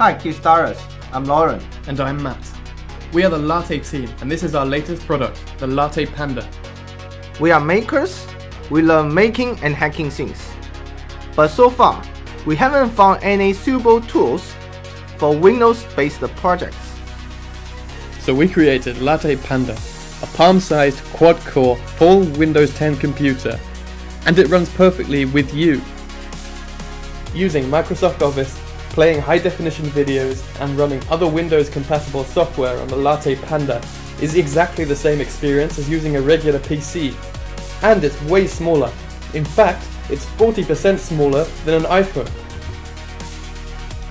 Hi, Kickstarters. I'm Lauren. And I'm Matt. We are the Latte team, and this is our latest product, the Latte Panda. We are makers. We love making and hacking things. But so far, we haven't found any suitable tools for Windows-based projects. So we created Latte Panda, a palm-sized quad-core full Windows 10 computer, and it runs perfectly with you. Using Microsoft Office, playing high-definition videos, and running other Windows-compatible software on the Latte Panda is exactly the same experience as using a regular PC, and it's way smaller. In fact, it's 40% smaller than an iPhone.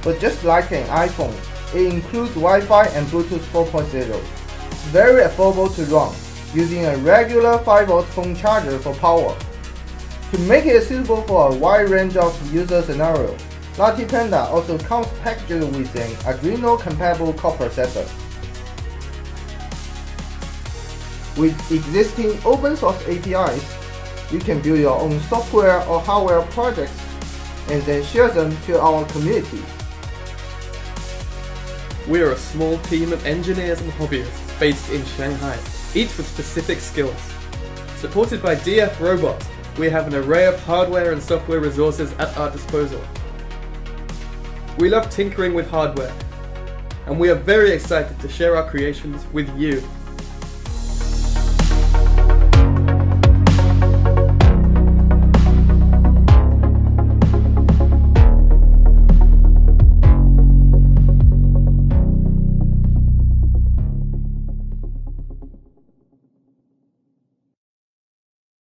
But just like an iPhone, it includes Wi-Fi and Bluetooth 4.0. It's very affordable to run, using a regular 5V phone charger for power. To make it suitable for a wide range of user scenarios, Latte Panda also comes packaged with an Arduino compatible coprocessor. With existing open source APIs, you can build your own software or hardware projects and then share them to our community. We are a small team of engineers and hobbyists based in Shanghai, each with specific skills. Supported by DF Robot, we have an array of hardware and software resources at our disposal. We love tinkering with hardware, and we are very excited to share our creations with you.